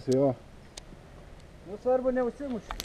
Girdisi jo. Nu svarbu neužsimušti.